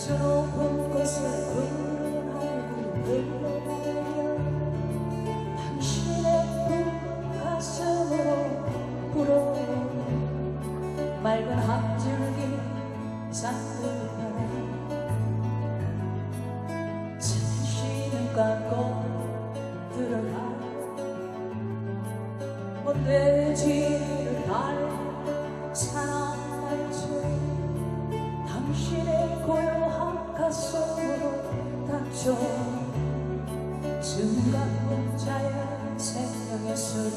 봐저 높은 곳에 불하고 흘러가며 당신의 붉은 가슴으로 불어오는 맑은 한 줄기 잠들어라 잠시는 감고 순간 자야 생명의 소리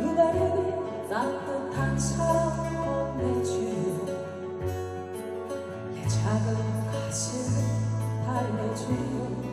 누가를 따뜻한 사랑 건네주며 내 작은 가슴을 달래주며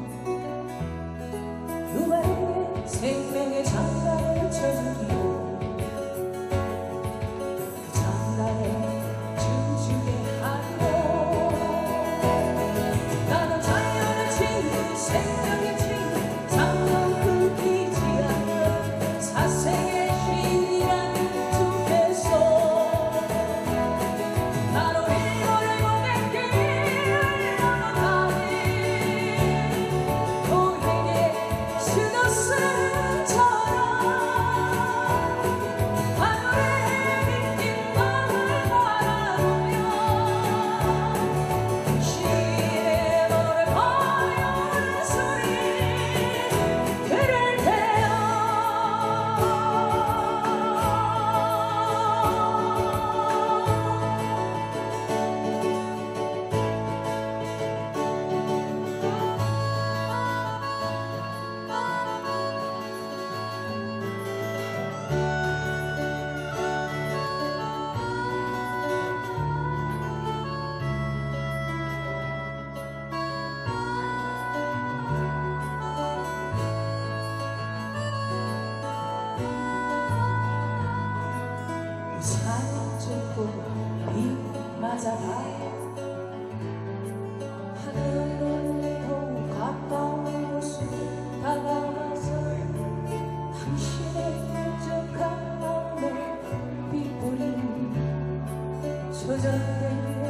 조절되기에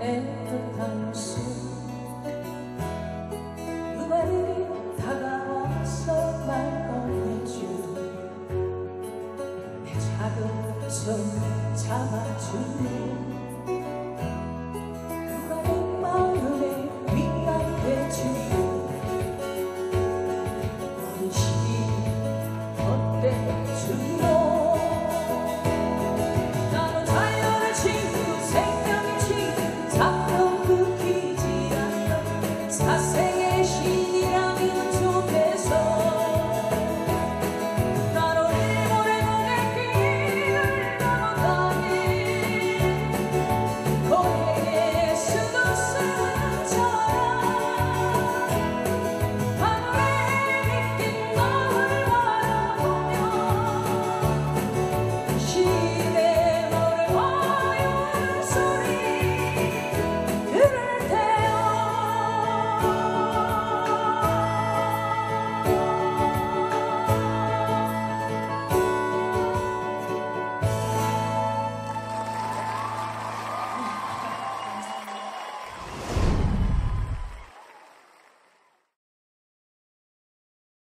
애틋한 모습 누가를 다가와서 말 건네주 내 작은 손 잡아주네